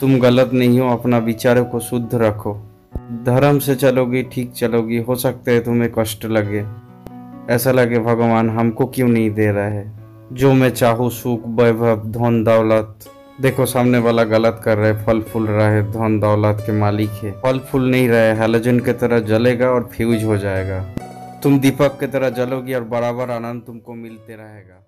तुम गलत नहीं हो, अपना विचारों को शुद्ध रखो। धर्म से चलोगी, ठीक चलोगी, हो सकते है तुम्हें कष्ट लगे। ऐसा लगे, भगवान हमको क्यों नहीं दे रहा है? जो मैं चाहूँ सुख, वैभव, धन, दौलत। देखो, सामने वाला गलत कर रहे फल फूल रहा है, धन, दौलत के मालिक है। फल फूल नहीं रहे हेलोजन की तरह जलेगा और फ्यूज हो जाएगा। तुम दीपक की तरह जलोगी और बराबर आनंद तुमको मिलते रहेगा।